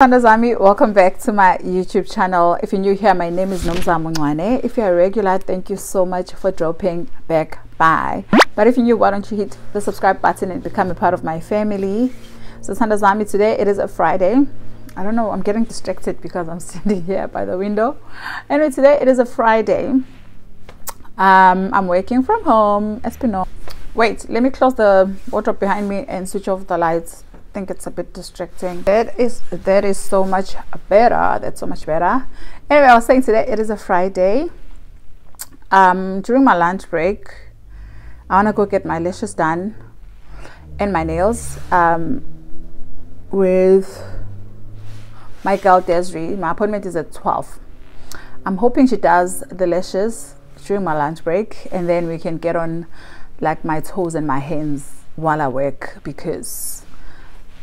Zami, welcome back to my YouTube channel. If you're new here, my name is Nomzamo Ncwane. If you're a regular, thank you so much for dropping back by. But if you're new, why don't you hit the subscribe button and become a part of my family? So Zami, today it is a Friday. I don't know, I'm getting distracted because I'm sitting here by the window. Anyway, today it is a Friday. Um, I'm working from home. Espino. Wait, let me close the wardrobe behind me and switch off the lights think it's a bit distracting. That is that is so much better that's so much better. Anyway i was saying today it is a friday. Um during my lunch break i want to go get my lashes done and my nails um with my girl desiree. My appointment is at 12 i'm hoping she does the lashes during my lunch break and then we can get on like my toes and my hands while i work because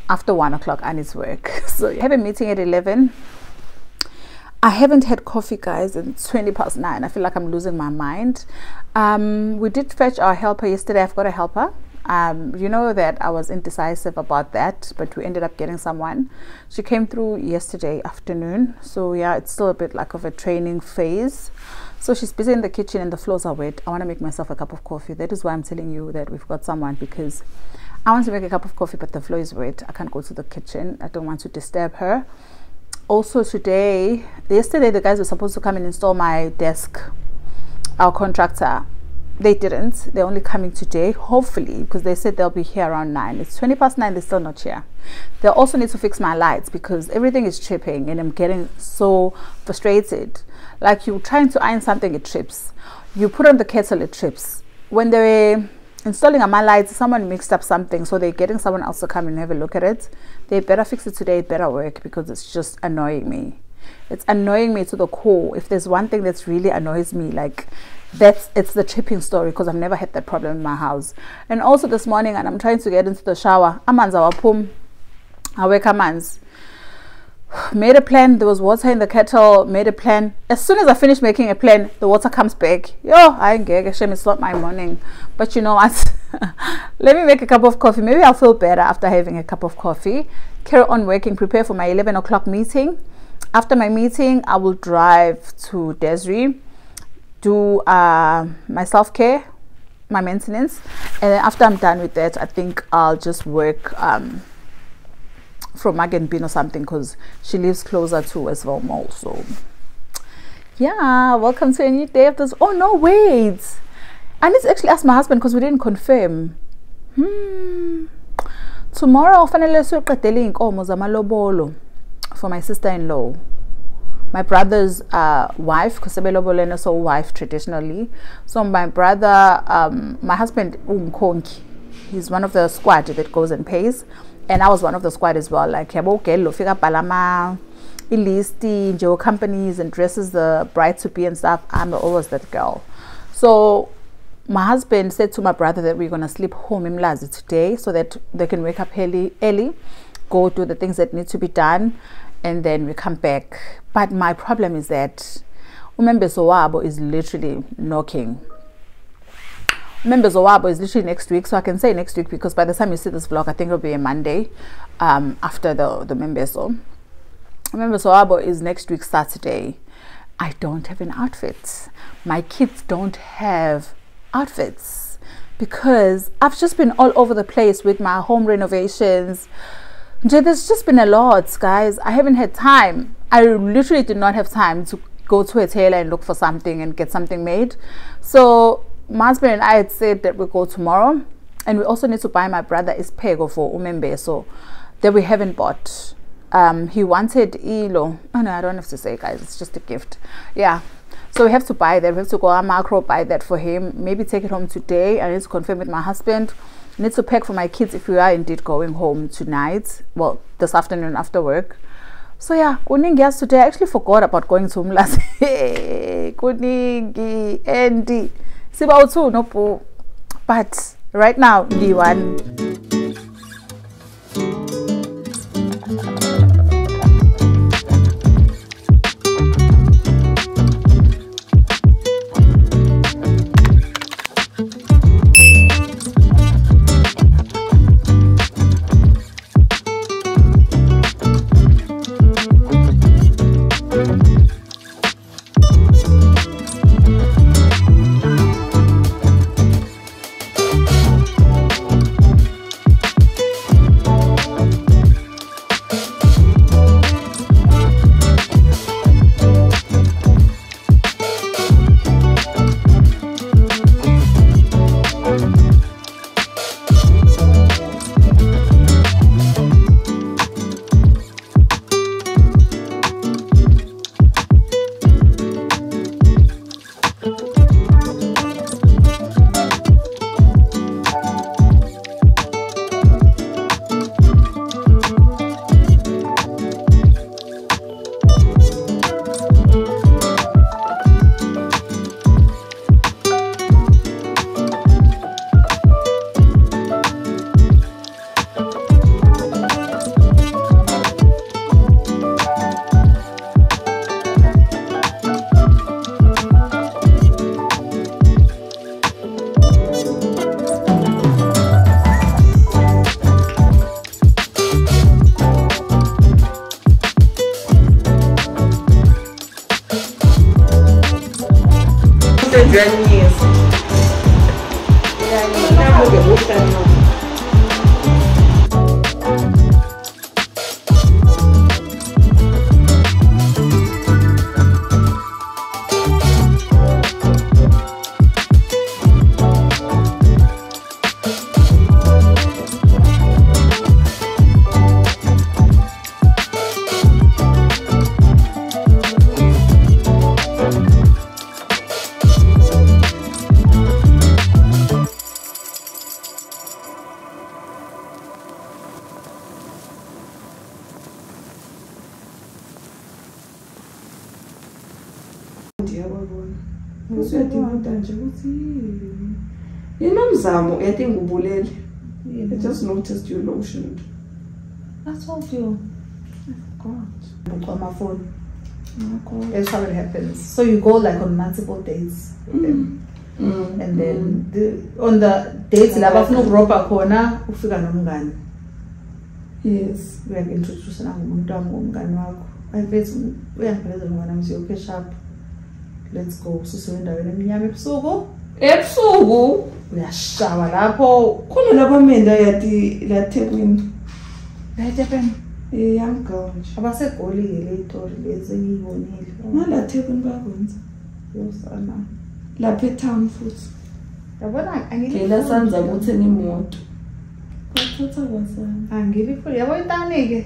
after one o'clock I need to work. So I have a meeting at 11. I haven't had coffee, guys. It's 20 past nine. I feel like I'm losing my mind. Um, we did fetch our helper yesterday. I've got a helper. Um, you know that I was indecisive about that, but we ended up getting someone. She came through yesterday afternoon. So yeah, it's still a bit like of a training phase. So she's busy in the kitchen and the floors are wet. I want to make myself a cup of coffee. That is why I'm telling you that we've got someone because I want to make a cup of coffee, but the floor is wet. I can't go to the kitchen. I don't want to disturb her. Also today, yesterday the guys were supposed to come and install my desk. Our contractor, they didn't. They're only coming today, hopefully, because they said they'll be here around nine. It's 20 past nine. They're still not here. They also need to fix my lights because everything is tripping and I'm getting so frustrated. Like you're trying to iron something, it trips. You put on the kettle, it trips. When they installing a lights someone mixed up something so they're getting someone else to come and have a look at it. They better fix it today it better work because it's just annoying me. It's annoying me to the core. If there's one thing that's really annoys me like that's it's the tripping story because i've never had that problem in my house. And also this morning and i'm trying to get into the shower amanzi awapum aweka amanzi made a plan there was water in the kettle made a plan. As soon as i finish making a plan the water comes back. Yo i ain't shame it's not my morning. But you know what? Let me make a cup of coffee. Maybe i'll feel better after having a cup of coffee. Carry on working prepare for my 11 o'clock meeting. After my meeting i will drive to desiree do uh, my self-care my maintenance. And then after i'm done with that i think i'll just work um, from Magenbin or something because she lives closer to Westville Mall. So yeah, welcome to a new day of this. Oh no, wait. I need to actually ask my husband because we didn't confirm. Hmm. Tomorrow fanele siyoqedela iy'nkomo zamalobolo for my sister-in-law. My brother's uh, wife, because sebelobolene so wife traditionally. So my brother, um, my husband, Umkonki, he's one of the squad that goes and pays and I was one of the squad as well like yabo ugelo fika palama list nje companies and dresses the bride to be and stuff I'm always that girl. So my husband said to my brother that we're gonna sleep home in Mlazi today so that they can wake up early early go do the things that need to be done and then we come back. But my problem is that umembeso wabo is literally knocking members of Owabo is literally next week so I can say next week because by the time you see this vlog I think it'll be a Monday um, after the the members so members Owabo is next week Saturday. I don't have an outfit. My kids don't have outfits because I've just been all over the place with my home renovations. There's just been a lot guys. I haven't had time. I literally did not have time to go to a tailor and look for something and get something made. So my husband and I had said that we go tomorrow and we also need to buy my brother ispego for umembe so that we haven't bought. Um, he wanted ilo. Oh no I don't have to say guys it's just a gift. Yeah. So we have to buy that. We have to go on Makro buy that for him maybe take it home today. I need to confirm with my husband. I need to pack for my kids if we are indeed going home tonight well this afternoon after work. So yeah kuningi today. I actually forgot about going to Umlazi kuningi and siba u-two no but right now ngiyi-one inomzamo i think ubulele i just noticed you lotioned I told you. I forgot. On my phone. Oh, That's how it happens. So you go like on multiple dates with them. Mm. And then the, on the dates la bafuna ukurobha khona ufika nomngane yes uyaku-introduce nangumuntu wami ngomngane wakho ayivezi uyangipheleza umngane wami siyo catch up let's go susiwe endaweni emnyama ebusuku ebusuku. Uyashawa lapho. Khona labamenda yati lathekwini latepen young girl nje abasegoli-ke le tori lezi engiyibonile. Ngalathekwini bayakwenza yosana. Lapha etown futhi. Yabona lela sanza kuthenga imoto bathatha kwasana angilifuni yabo intani-ke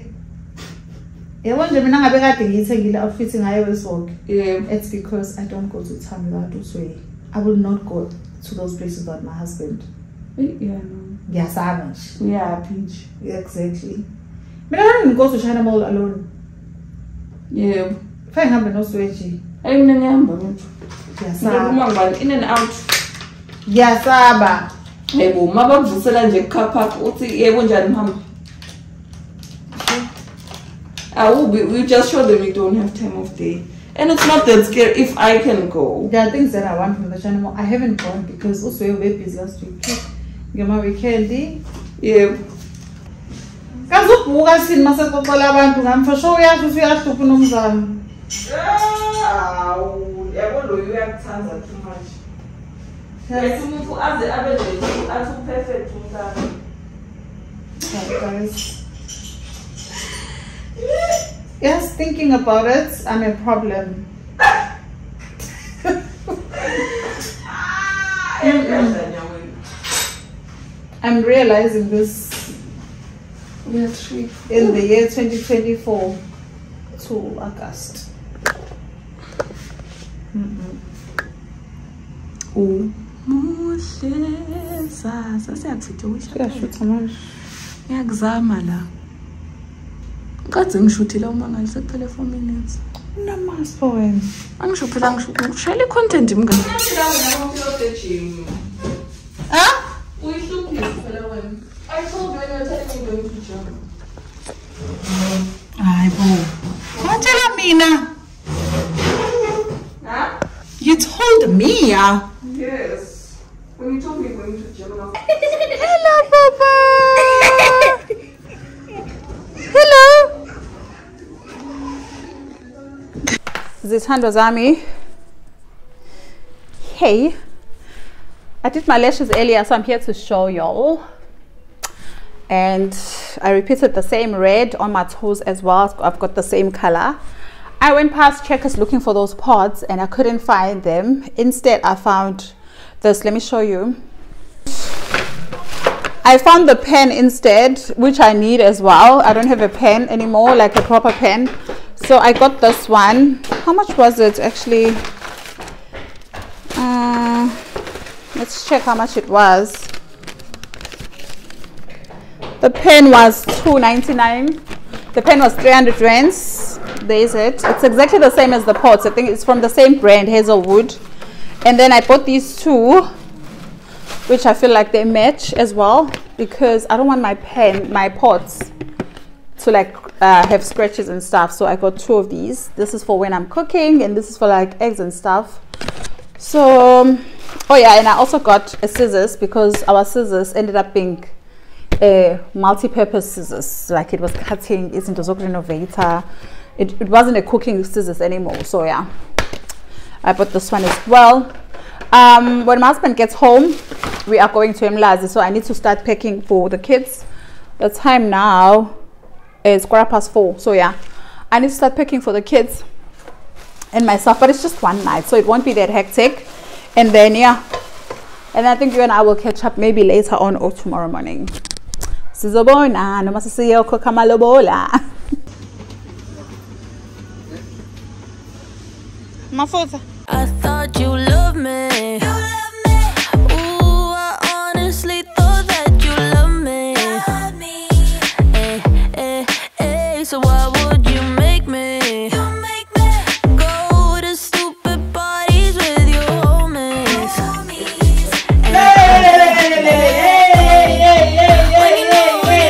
yabo nje mina ngabe kade ngiyithengile outfit ngayo wesonke yebo It's because I don't go to town without Uswe. I will not go to those places without my husband. Eyi, yeah no Ngiyasaba nje. uyaphi nje Exactly. Mina I don't go to China Mall alone. yebo If I nje. ayi mina ngihamba ngipho Ngiyasaba. uma ngibani in and out Ngiyasaba. yebo uma bakuvusela nje car park uthi yebo njani mhamba awubi we just show them you don't have time of day and it's not that scary if i can go There are things that I want from the channel. I haven't gone because Uswe were busy last week. Ngema weekend. yebo Kazubhuka sini masexoxela abantu ngami for sure uyasho ukuthi uyahlupha unomzamo. awu yabo lo uyakuthanda too much yathi umuntu aze abe nje athi uperfect umntana guys. Yes, thinking about it, I'm a problem. I'm realizing this in the year 2024 to August. umuhle sasa siyakufitokisha Kuyashutha manje. ngiyakuzama la kadze ngishuthile uma ngabe sekuphele four minutes Unamaso wena. angisho phela ngishayela i-content mngani Ah? Hayi bo. Watshela mina. You told me, yeah. Yes. When you told me going to now Hello, Papa. Zithandwa zami. Hey. I did my lashes earlier, so I'm here to show y'all. And I repeated the same red on my toes as well. I've got the same color. I went past Checkers looking for those pods and I couldn't find them. Instead, I found this. Let me show you. I found the pen instead, which I need as well. I don't have a pen anymore, like a proper pen. So I got this one. How much was it actually? Uh, let's check how much it was. The pen was 2.99. The pen was 300 rands. There is it. It's exactly the same as the pots. I think it's from the same brand, Hazelwood. And then I bought these two which I feel like they match as well because I don't want my pen, my pots to like uh, have scratches and stuff. So I got two of these. This is for when I'm cooking and this is for like eggs and stuff. So, um, oh yeah, and I also got a scissors because our scissors ended up being a multi-purpose scissors. Like it was cutting, it's into renovator. It, it wasn't a cooking scissors anymore. So yeah, I bought this one as well. Um, when my husband gets home, we are going to Mlazi, so I need to start packing for the kids. The time now Eh, is quarter past four, so yeah, I need to start packing for the kids and myself. But it's just one night, so it won't be that hectic. And then yeah, and I think you and I will catch up maybe later on or tomorrow morning. Sizobona noma sesiyokhokha amalobola. Mafutha. I thought you loved me. So why would you make me go to stupid parties with your homies?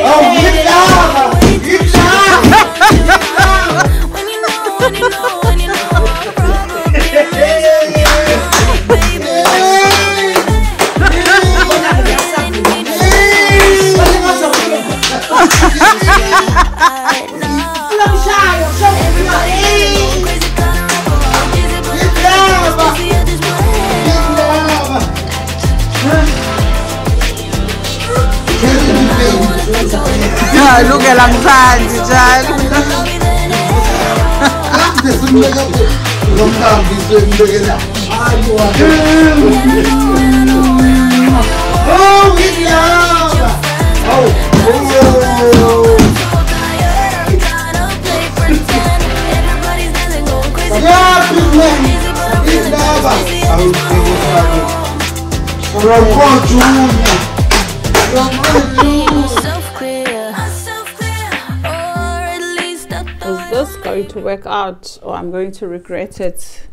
Oh, guitarra! Guitarra! When you know, when you know, when you know, I'll probably baby. I know. Everybody crazy, kinda like a rock, dizzy, but I'm busy at this point. Lungela mthandi njalo. Kade simbeka ngomlambi simbekela. Hayi Oh, guitarra! Oh, oh. Is this going to work out or I'm going to regret it?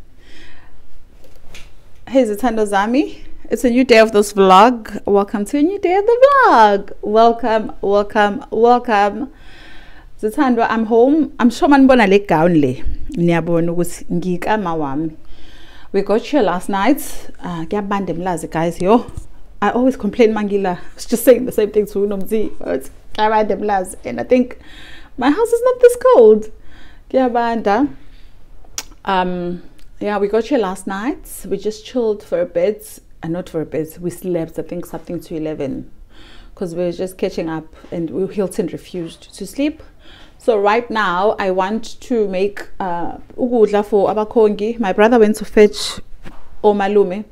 Hey, Zithandwa Zami. It's a new day of this vlog. Welcome to a new day of the vlog. Welcome, welcome, welcome. Zithandwa, I'm home. I'm sure manibona le gown le. Niyabona ukuthi ngikama wami. We got here last night. Uh, emlazi guys, yo. I always complain mangila. I was just saying the same thing to Unomzi. But kuyabanda emlazi. And I think my house is not this cold. Kuyabanda. Um, yeah, we got here last night. We just chilled for a bit. And not for a bit. We slept, I think, something to 11. Because we were just catching up. And we, Hilton refused to sleep. So right now, I want to make uh, for abakongi. My brother went to fetch omalume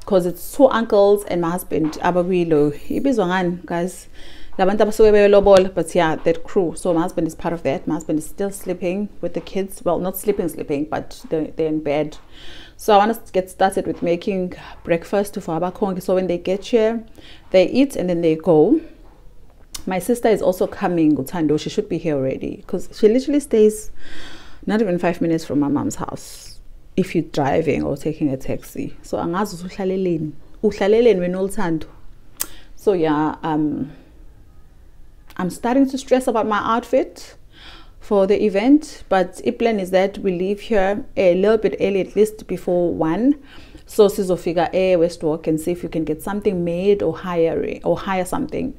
because it's two uncles and my husband abakwilo. Ibizwa ngani, guys? labantu but yeah that crew so my husband is part of that my husband is still sleeping with the kids well not sleeping sleeping but they're, they're in bed so i want to get started with making breakfast for abakongi so when they get here they eat and then they go my sister is also coming utando she should be here already. Because she literally stays not even five minutes from my mom's house if you're driving or taking a taxi. So angazi uhlaleleni. Uhlaleleni wena oluthando. So yeah um i'm starting to stress about my outfit for the event but the plan is that we leave here a little bit early at least before one. So sizofika West Walk and see if you can get something made or hire or hire something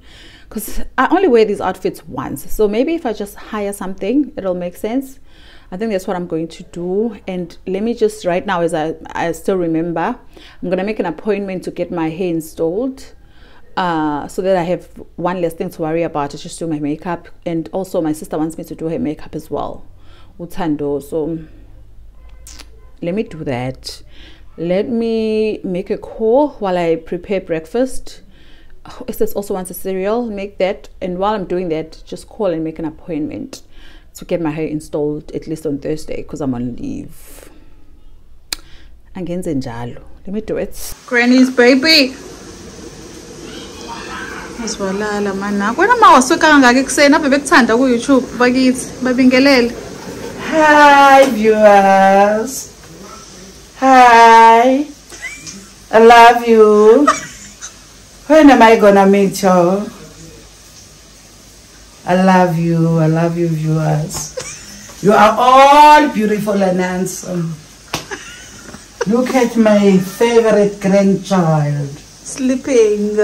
because i only wear these outfits once so maybe if i just hire something it'll make sense i think that's what i'm going to do and let me just right now as i, I still remember i'm gonna make an appointment to get my hair installed uh, so that I have one less thing to worry about. It's just do my makeup, and also my sister wants me to do her makeup as well. Utando, so let me do that. Let me make a call while I prepare breakfast. Estes also wants a cereal. Make that, and while I'm doing that, just call and make an appointment to get my hair installed at least on Thursday because I'm on leave. Angenze njalo. Let me do it. Granny's baby. Asiwalala mani nakho wena ma wasuka kangaka ekuseni ave bekuthanda ku-youtube bakithi babingelele Hi, viewers. Hi. I love you. When am I gonna meet y'all? I love you. I love you, viewers. You are all beautiful and handsome. Look at my favorite grandchild. sleeping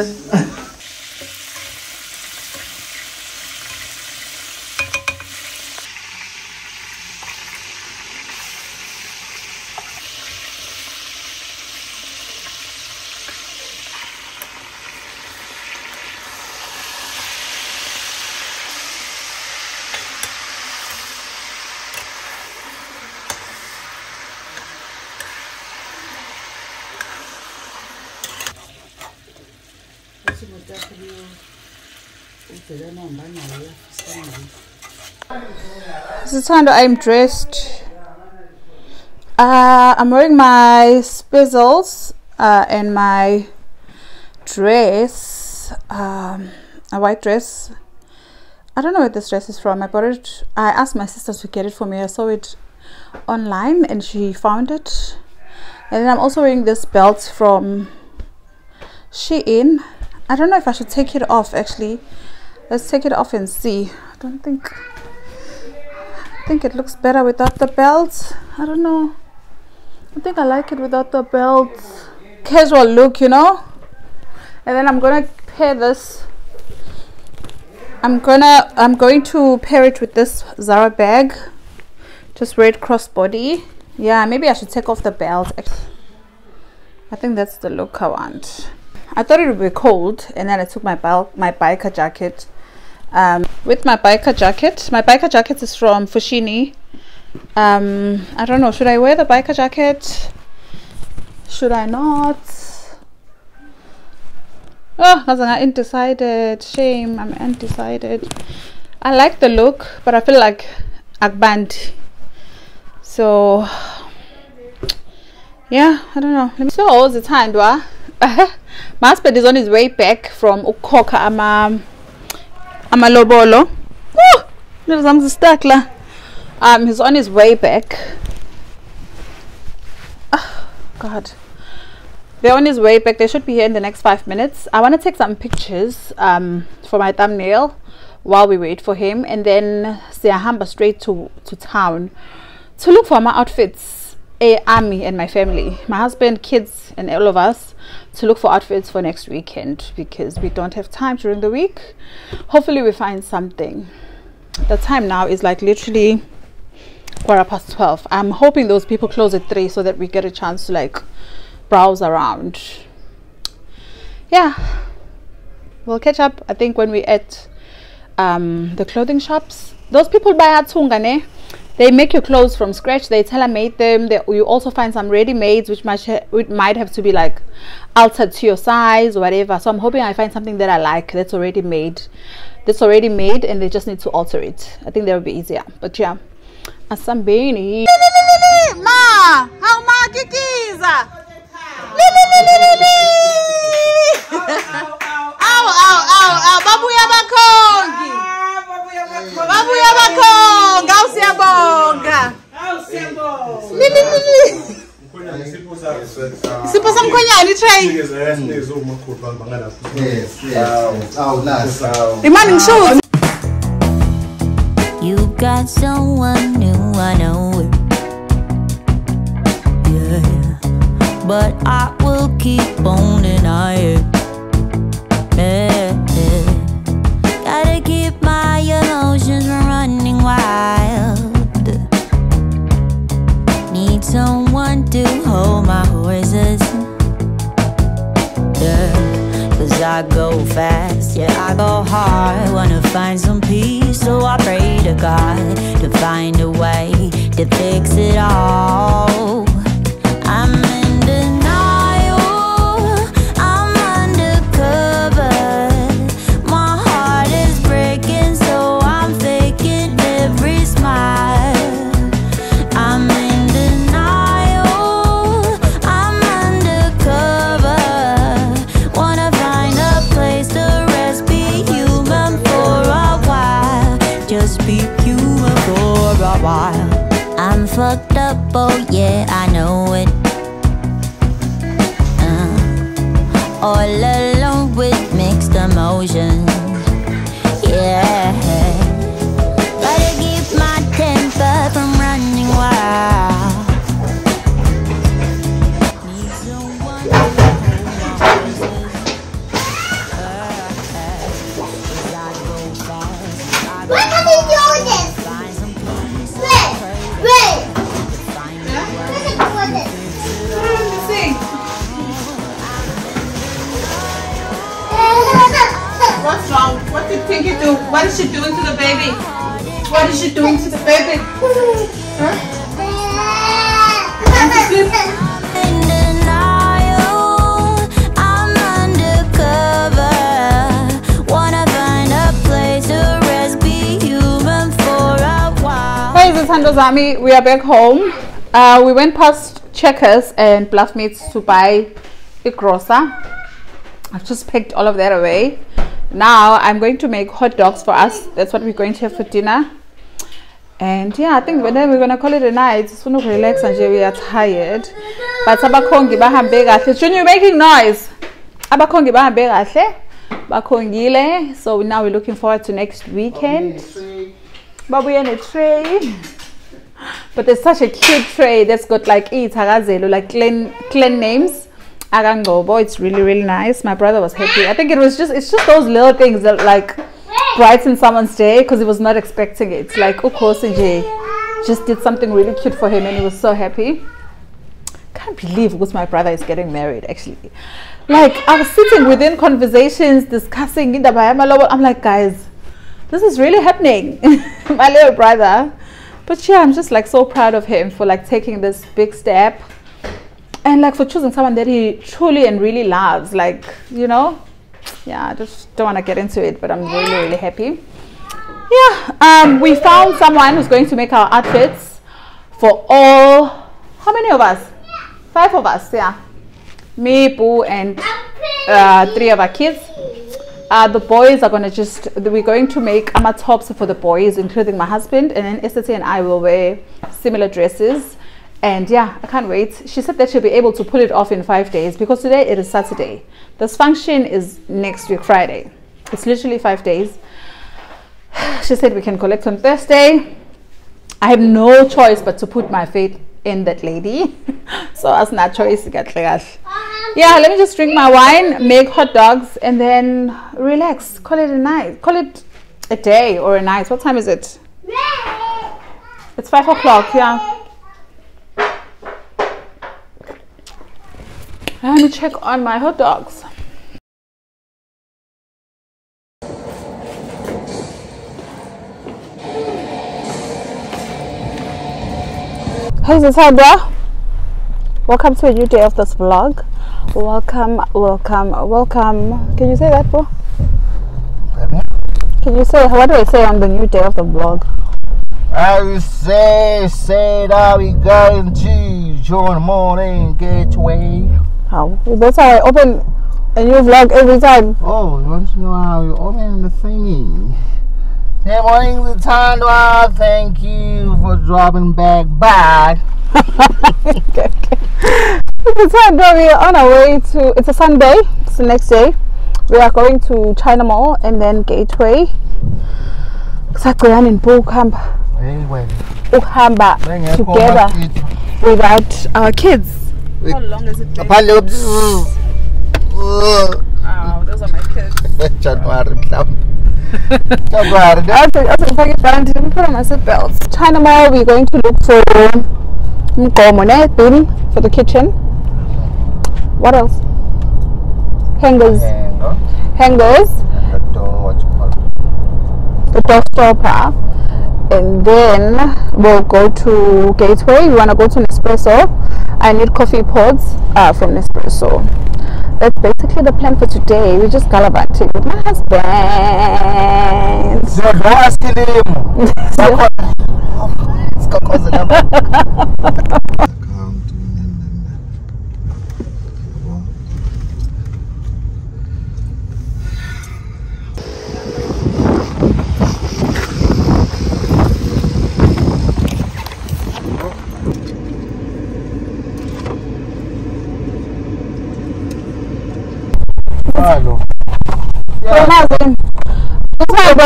Sithando, I'm dressed. Uh, I'm wearing my spizzles uh, and my dress, um, a white dress. I don't know where this dress is from. I bought it. I asked my sister to get it for me. I saw it online and she found it. And then I'm also wearing this belt from Shein. I don't know if I should take it off actually. Let's take it off and see. I don't think I think it looks better without the belt. I don't know. I think I like it without the belt. Casual look, you know? And then I'm gonna pair this. I'm gonna I'm going to pair it with this Zara bag. Just red crossbody. Yeah, maybe I should take off the belt. I think that's the look I want. I thought it would be cold and then I took my bike my biker jacket um, with my biker jacket. My biker jacket is from Foschini. Um, I don't know, should I wear the biker jacket? Should I not? Oh, I'm undecided. Shame, I'm undecided. I like the look, but I feel like Akband. So, yeah, I don't know. So, all the time, do I? my husband is on his way back from Ukoka ama amalobolo. I'm stuck la. Um, he's on his way back. Oh, God. They're on his way back. They should be here in the next five minutes. I want to take some pictures um, for my thumbnail while we wait for him. And then Siyahamba straight to, to town to look for my outfits. Army and my family. My husband, kids, and all of us to look for outfits for next weekend because we don't have time during the week. Hopefully we find something. The time now is like literally quarter past 12 i'm hoping those people close at 3 so that we get a chance to like browse around yeah we'll catch up i think when we at um, the clothing shops those people buy at Tungane. They make your clothes from scratch. They tailor made them. They, you also find some ready mades which might might have to be like altered to your size or whatever. So i'm hoping i find something that i like that's already made that's already made and they just need to alter it. I think that would be easier. But yeah. Asambeni. Ma! How ma aw aw aw aw babuya bakhongi babuya bakhongi aw siyabonga sipho samkhonyana i-tray Yes, yes. Oh, nice. imani ngisho You got someone new, I know it. Yeah, but I will keep on denying it. Yeah, yeah. Find some peace, so I pray to God to find a way to fix it all. do? What is she doing to the baby? What is she doing to the baby? Huh? Zami, we are back home. Uh, we went past Checkers and Blast Meats to buy a grocer. I've just packed all of that away. Now I'm going to make hot dogs for us. That's what we're going to have for dinner. And yeah, I think then we're gonna call it a night. It's gonna relax and we are tired. But abakhongi bahambe kahle. Junior, you're making noise. Abakhongi bahambe kahle. Bakhongile. So now we're looking forward to next weekend. But we're in a tray. But there's such a cute tray that's got like Itakazelo, like clean clean names. Agangobo. It's really, really nice. My brother was happy. I think it was just it's just those little things that like brighten someone's day because he was not expecting it. It's like Ukosi just did something really cute for him and he was so happy. Can't believe because my brother is getting married actually. Like I was sitting within conversations discussing in the I'm like guys, this is really happening. my little brother. But yeah, I'm just like so proud of him for like taking this big step and like for choosing someone that he truly and really loves. Like, you know, yeah, I just don't want to get into it, but I'm really, really happy. Yeah, um, we found someone who's going to make our outfits for all. How many of us? Five of us, yeah. Me, Boo, and uh, three of our kids. Uh, the boys are going to just, we're going to make ama tops for the boys, including my husband, and then Esther and I will wear similar dresses. And yeah, I can't wait. She said that she'll be able to pull it off in five days because today it is Saturday. This function is next week, Friday. It's literally five days. She said we can collect on Thursday. I have no choice but to put my faith in that lady. so as not choice. Yeah, let me just drink my wine, make hot dogs, and then relax. Call it a night. Call it a day or a night. What time is it? It's five o'clock, yeah. Let me check on my hot dogs. Hey Zasada, welcome to a new day of this vlog. Welcome, welcome, welcome. Can you say that, bro? Can you say what do I say on the new day of the vlog? I say, say that we going to join the morning gateway. How? That's how I open a new vlog every time. Oh, you want to know how you open the thingy? Good morning, Zithandwa. Thank you for dropping back by. okay, okay. Bro. We are on our way to. It's a Sunday. It's the next day. We are going to China Mall and then Gateway. Sakuyani in Bukhamba. Anyway, Uhamba together without our kids. How long has it been? Oh, those are my kids. January mhlawumbe. January. ne? Also, also pack it down. Let me put on my seatbelts. China Mall. We're going to look for um, mgomo ne bin for the kitchen. What else? Hangers. Hang Hangers. on. The door, what you call it? The door stopper and then we'll go to gateway. We want to go to nespresso? I need coffee pods uh, from nespresso. That's basically the plan for today. We just gallivanting with my husband. Zodwa askilimu. Sikakhoze lapha. We're not in- That's how it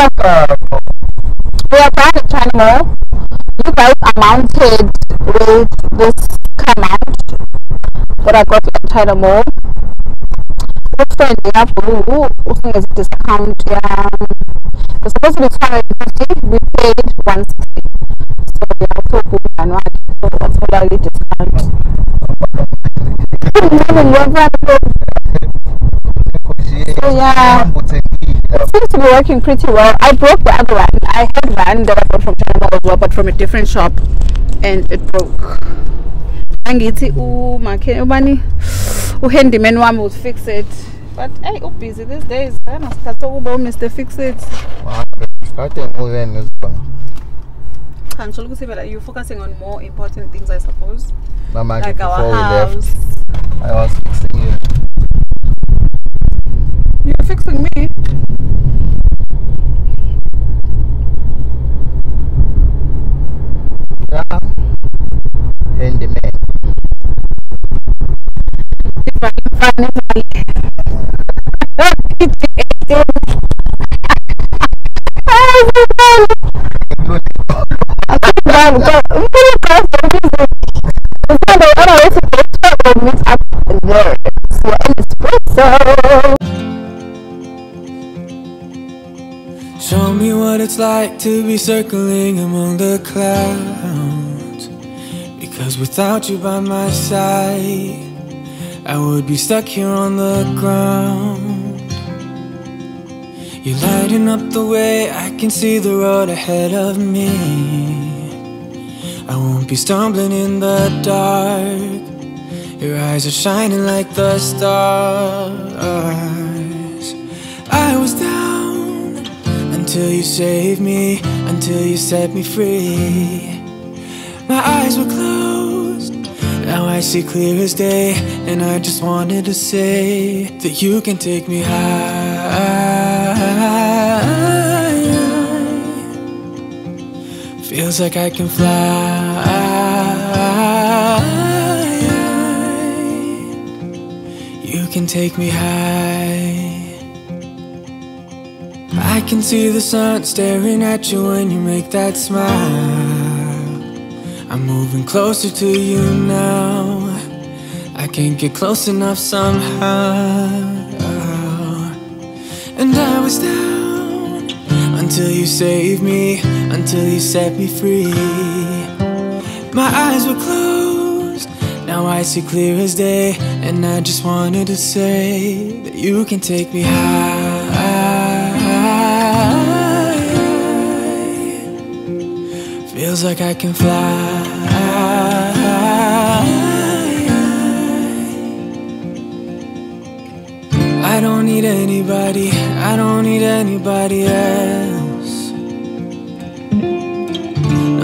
we are a China Mall. You guys are mounted with this mount that I got at China Mall. Good friend, yeah, for using as a discount. Yeah, it's supposed to be 250. We paid 160. So we are also good and right. So that's what I discount. So yeah. seems to be working pretty well. I broke the other one. I had one that I bought from China Mall as well, but from a different shop, and it broke. Angithi umakhe ubani uhandyman wami would fix it. But hey, oh, busy these days. Eh? Anasikhathi sokuba oh, Mr. Fix It. Kade ngike ngizibona. cha ngisholo ukuthi phela you focusing on more important things i suppose Mama, like our house left, I was fixing you. You're fixing me Yeah. Handyman. Show to be circling among the clouds. Because without you by my side, I would be stuck here on the ground. You're lighting up the way, I can see the road ahead of me. I won't be stumbling in the dark. Your eyes are shining like the stars. Until you saved me, until you set me free. My eyes were closed, now I see clear as day, and I just wanted to say that you can take me high. Feels like I can fly. You can take me high. I can see the sun staring at you when you make that smile. I'm moving closer to you now. I can't get close enough somehow. And I was down until you saved me, until you set me free. My eyes were closed, now I see clear as day. And I just wanted to say that you can take me high. Feels like I can fly. I don't need anybody, I don't need anybody else.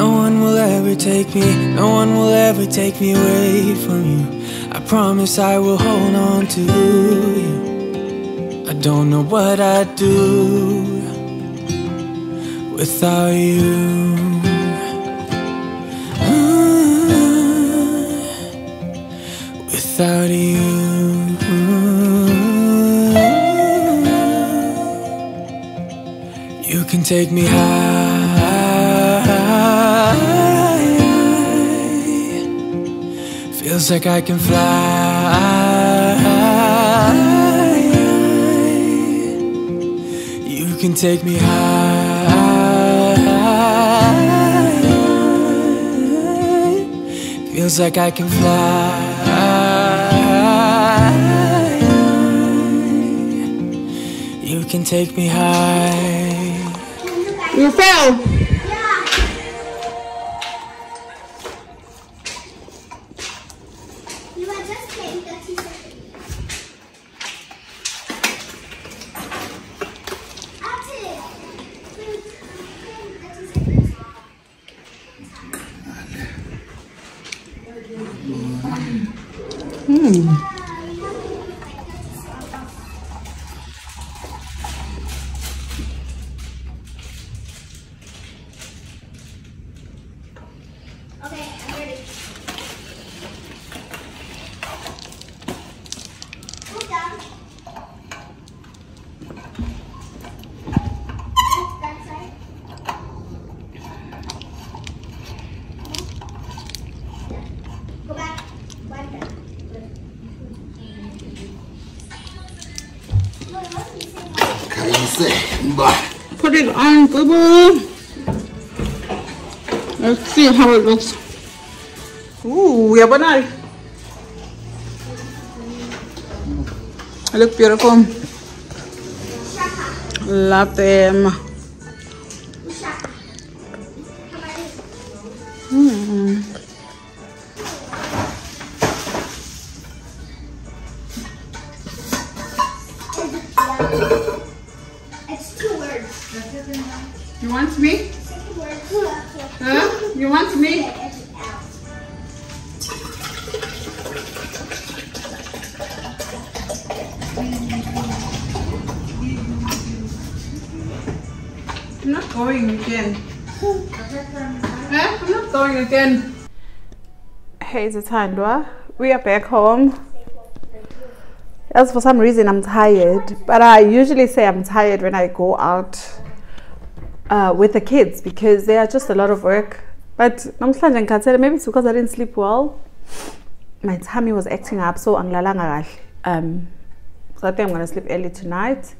No one will ever take me, no one will ever take me away from you. I promise I will hold on to you. I don't know what I'd do without you. Without you, you can take me high. Feels like I can fly. You can take me high. Feels like I can fly. Can take me high. You fell. See how it looks. Ooh, uyabona? They look beautiful. Love them. Hey, Zithandwa. We are back home. As for some reason, I'm tired, but I usually say I'm tired when I go out uh, with the kids because they are just a lot of work. But namhlanje ngikhathele maybe it's because I didn't sleep well. My tummy was acting up, so angilalanga kahle. Um, so I think I'm gonna sleep early tonight.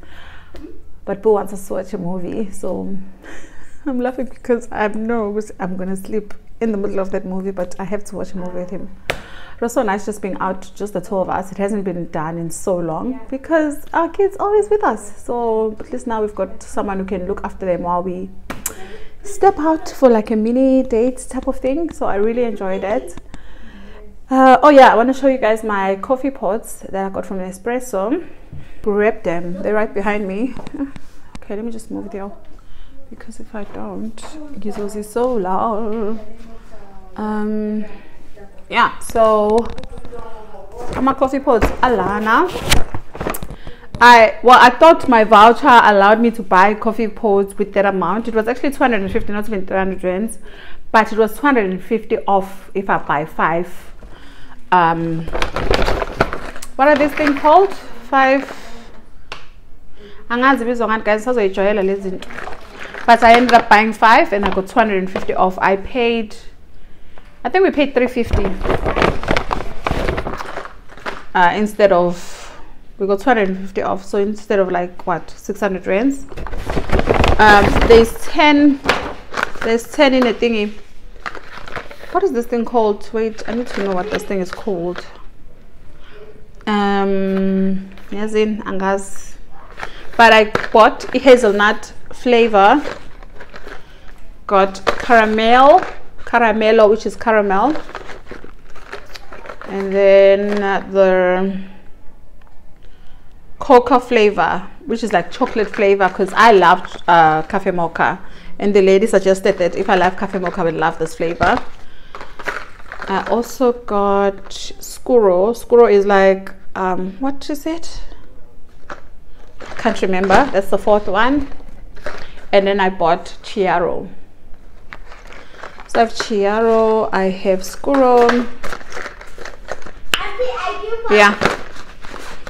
But Boo wants us to watch a movie, so I'm laughing because I know I'm gonna sleep in the middle of that movie, but I have to watch a movie with him. It was so nice just being out, just the two of us. It hasn't been done in so long because our kids always with us. So at least now we've got someone who can look after them while we step out for like a mini date type of thing. So I really enjoyed it. Uh, oh yeah, I want to show you guys my coffee pots that I got from Nespresso. Rep them. They're right behind me. Okay, let me just move there because if I don't, Gizos is so loud. Um, yeah, so my coffee pots Alana. I well, I thought my voucher allowed me to buy coffee pots with that amount. It was actually 250, not even 300 rands, but it was 250 off if I buy five. Um, what are these things called? Five. guys but i ended up buying five and i got 250 off. I paid i think we paid 350 uh, instead of we got 250 off. So instead of like what 600 rands? Um, there's 10 there's 10 in a thingy. What is this thing called? Wait i need to know what this thing is called. Um yes in angas but i bought hazelnut flavor. Got caramel caramello which is caramel. And then uh, the coca flavor which is like chocolate flavor because i loved uh, cafe mocha. And the lady suggested that if i love cafe mocha i would love this flavor. I also got scuro scuro is like um, what is it can't remember. That's the fourth one. And then i bought chiaro. So i have chiaro i have scuro yeah.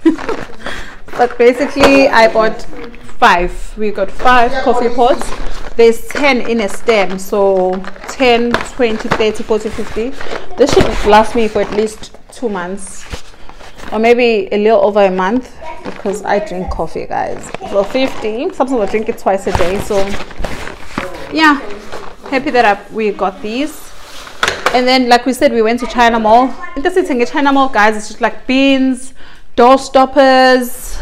But basically i bought five. We got five coffee pots. There's 10 in a stem so 10 20 30 40 50 this should last me for at least two months or maybe a little over a month because i drink coffee guys. So 50 sometimes i drink it twice a day so yeah. Happy that I, we got these. And then like we said we went to china mall. Interesting in china mall guys it's just like beans door stoppers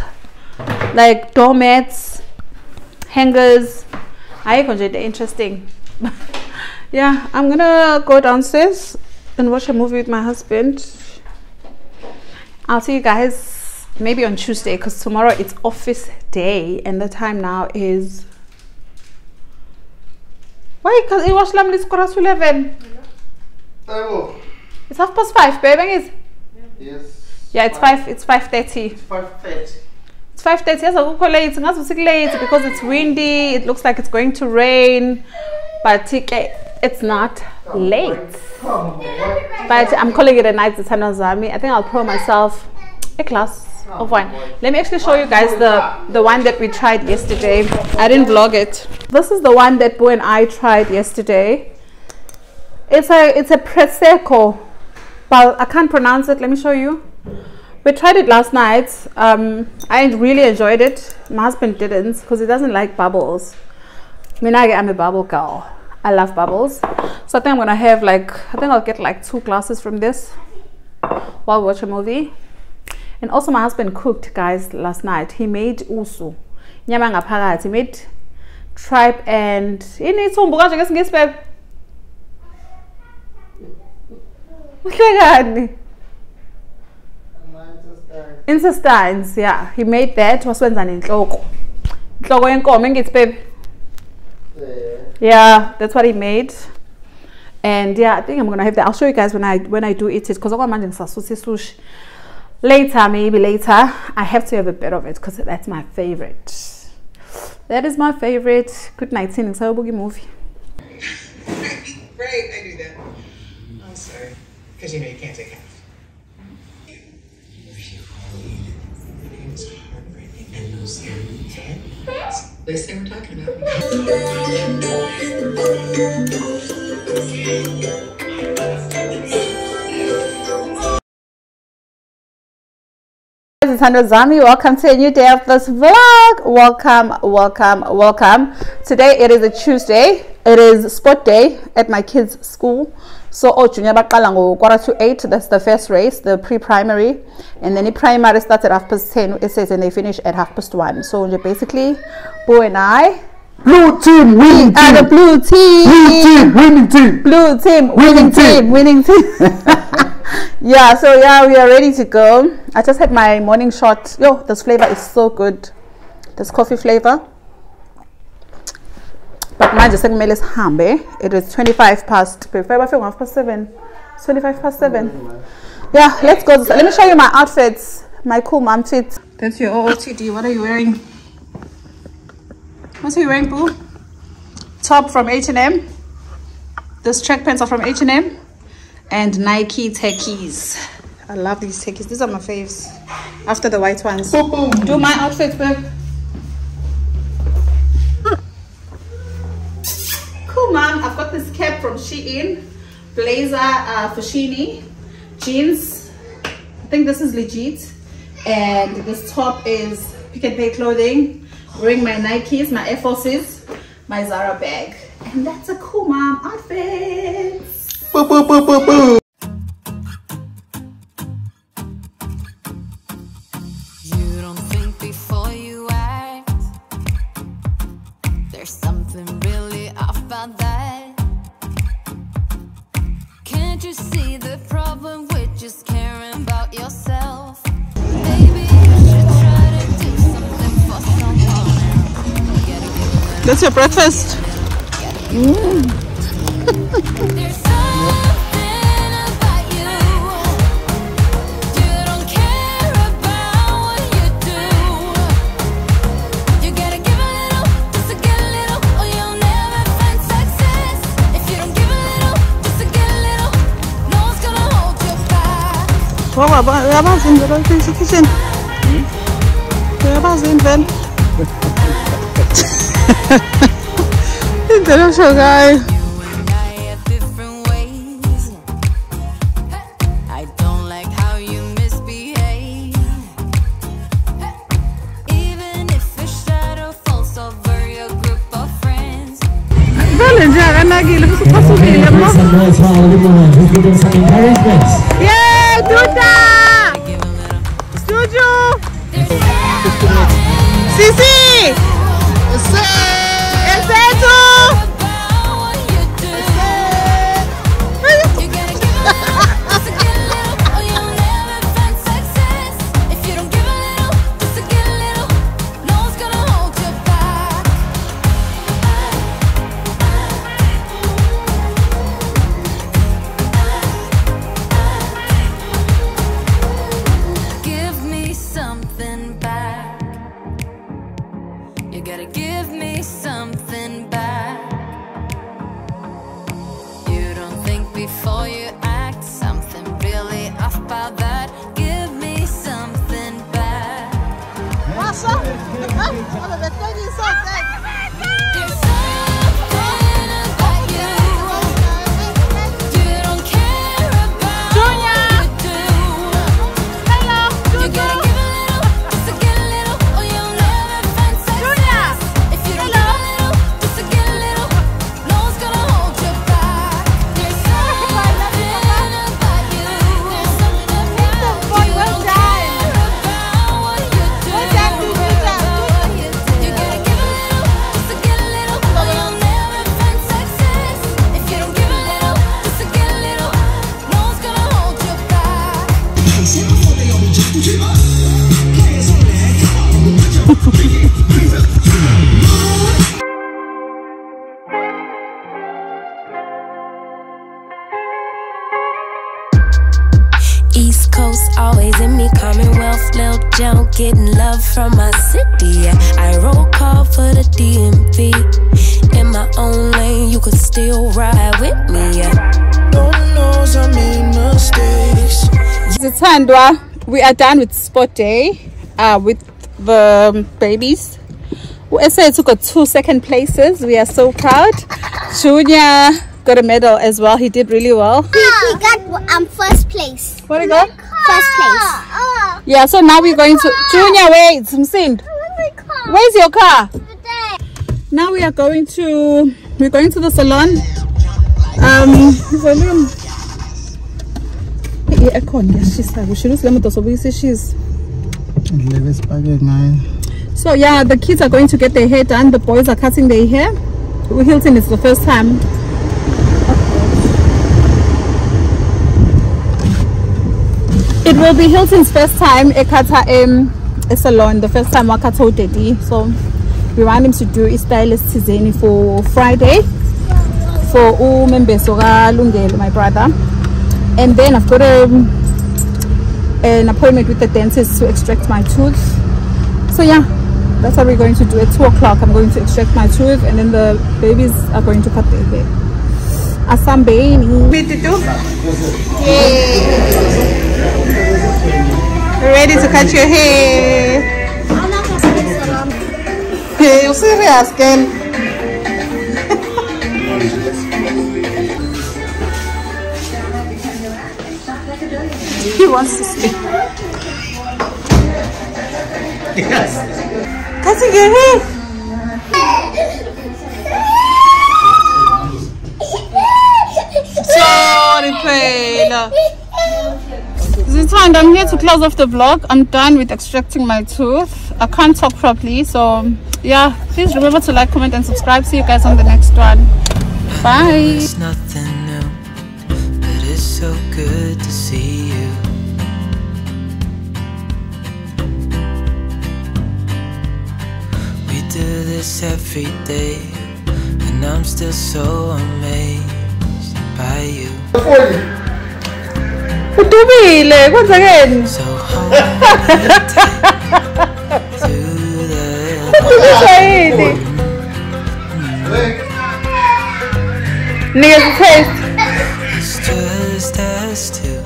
like doormats hangers. I consider it interesting. Yeah i'm gonna go downstairs and watch a movie with my husband i'll see you guys maybe on tuesday because tomorrow it's office day and the time now is why? Because it was lamb quarter to 11 Oh, it's half past five baby yes. yeah it's five it's 5.30 Five thirty. It's 5.30 yazi akukho late ngazi usiku late because it's windy it looks like it's going to rain but it's not late. But i'm calling it a night zithandwa zami i think i'll pour myself a glass of wine. Let me actually show you guys the the one that we tried yesterday. I didn't vlog it. This is the one that boo and i tried yesterday. It's a it's a prosecco. But i can't pronounce it. Let me show you. We tried it last night. Um, i really enjoyed it. My husband didn't because he doesn't like bubbles. Minage, i'm a bubble girl i love bubbles. So i think i'm gonna have like i think i'll get like two glasses from this while we watch a movie. And also my husband cooked guys last night. He made usu. Nyama ngaphakathi. He made tripe and ini ithumbu kanje ngesingisi babe. Uhlekani? Yeah. He made that waswenza nenhloko. Inhloko yenkomo engithi baby yeah that's what he made and yeah i think i'm gonna have that i'll show you guys when i when i do eat it because okwamanje ngisasusa sushi later maybe later i have to have a bit of it because that's my favorite That is my favorite. Good night, scene. So boogie movie. Right, I do that. I'm sorry. Because you know you can't take half. It's heartbreaking and those ten. They say we're talking about Hando Zami. Welcome to a new day of this vlog. Welcome, welcome, welcome. Today it is a Tuesday. It is sport day at my kids' school. So, oh, junior baqala ngo quarter to eight. That's the first race, the pre-primary, and then the primary starts at half past ten. It says, and they finish at half past one. So, basically, Bo and I Blue team, winning are the team. blue team. Blue team, winning team. Blue team, winning team, team. winning team. yeah, so yeah, we are ready to go. I just had my morning shot. Yo, this flavor is so good. This coffee flavor. But manje sekumele sihambe. Eh? It is 25 past. Before I half past 7. 25 past 7. Yeah, let's go. Let me show you my outfits. My cool mom fit. That's your OOTD. What are you wearing? What are you wearing, Boo? Top from H&M. This track pants are from H&M and Nike techies. I love these techies. These are my faves. After the white ones. Do my outfit, babe. Mom. I've got this cap from Shein, blazer uh, for Sheini, jeans. I think this is legit, and this top is Pick n Pay clothing. Wearing my Nikes, my Air Forces, my Zara bag, and that's a cool mom outfit. Boo, boo, boo, boo, boo. Your breakfast. There's something about you. You don't care about what you do. You gotta give a little, just to get a little, or you'll never find success. If you don't give a little, just to get a little, no one's gonna hold you back. Wow, yabazi indlela oyifisa kitchen. Yabazi indlela. Indlela osho ngayo. You and I have different ways. I don't like how you misbehave. Even if a shadow falls over your group of friends. Vele nje akanakile futhi uphasukile mo. Some noise for all the women who give them some encouragement. Yeah, Duda! Give a. Juju! There's something Sisi! Zithandwa, we are done with sport day uh, with the babies. USA took a two second places. We are so proud. Junior got a medal as well. He did really well. He, he got um first place. What do you got? First place. Yeah, so now we're going to Junior. Wait, Msind, where's your car? Now we are going to we're going to the salon. Um, volume. Yeah, aircon. Yes, she's like we should use lemon so we see she's. Leave spaghetti, man. So yeah, the kids are going to get their hair done. The boys are cutting their hair. Hilton is the first time. It will be Hilton's first time ekata um, a salon. The first time wakata udedi. So we want him to do a stylist thizeni for Friday for umembeso Lungelo, my brother. And then I've got a, an appointment with the dentist to extract my tooth. So yeah, that's what we're going to do at 2 o'clock. I'm going to extract my tooth and then the babies are going to cut their hair. Asambeni. Me to do? Ready to cut your hair? Hey, you serious, girl? He wants to sleep. Cutting your hair. Sorry, Pela. Zitand, I'm here to close off the vlog. I'm done with extracting my tooth. I can't talk properly, so yeah. Please remember to like, comment, and subscribe. See you guys on the next one. Bye. This every day, and I'm still so amazed by you. Utubile, kwenzekeni? So hold me tight through the Utubisa yini? Nikeza taste. It's just us two,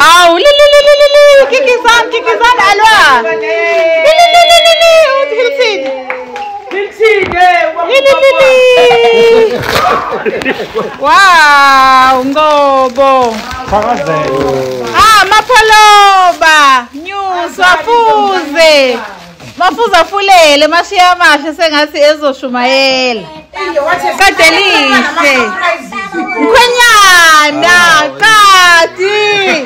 او لي لي لي لي لي كيكي زان كيكي زان الوا لي لي لي لي لي لي وتهلسين هلسين لي لي لي لي واو ngobo amapholoba news afuze mafuze afulele mashiya amasha sengathi ezoshumayela kade lihle Mkhwenyana, kati.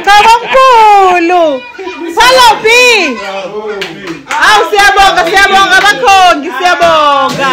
Ngaba mkhulu. Salophi. Awu siyabonga, siyabonga abakhongi, siyabonga.